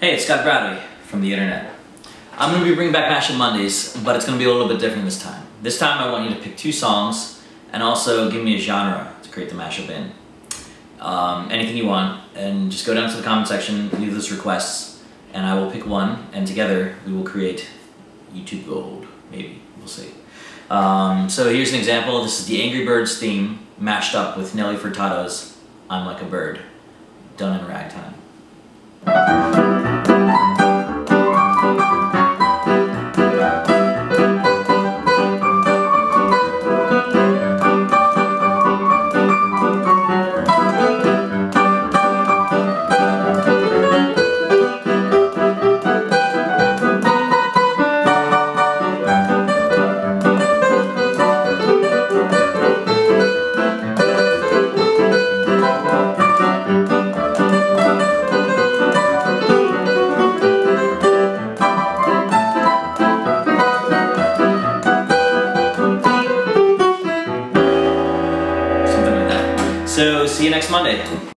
Hey, it's Scott Bradlee from the internet. I'm going to be bringing back Mashup Mondays, but it's going to be a little bit different this time. This time I want you to pick two songs and also give me a genre to create the mashup in. Um, anything you want, and just go down to the comment section, leave those requests, and I will pick one, and together we will create YouTube Gold. Maybe, we'll see. Um, so here's an example. This is the Angry Birds theme mashed up with Nelly Furtado's I'm Like a Bird, done in ragtime. So see you next Monday.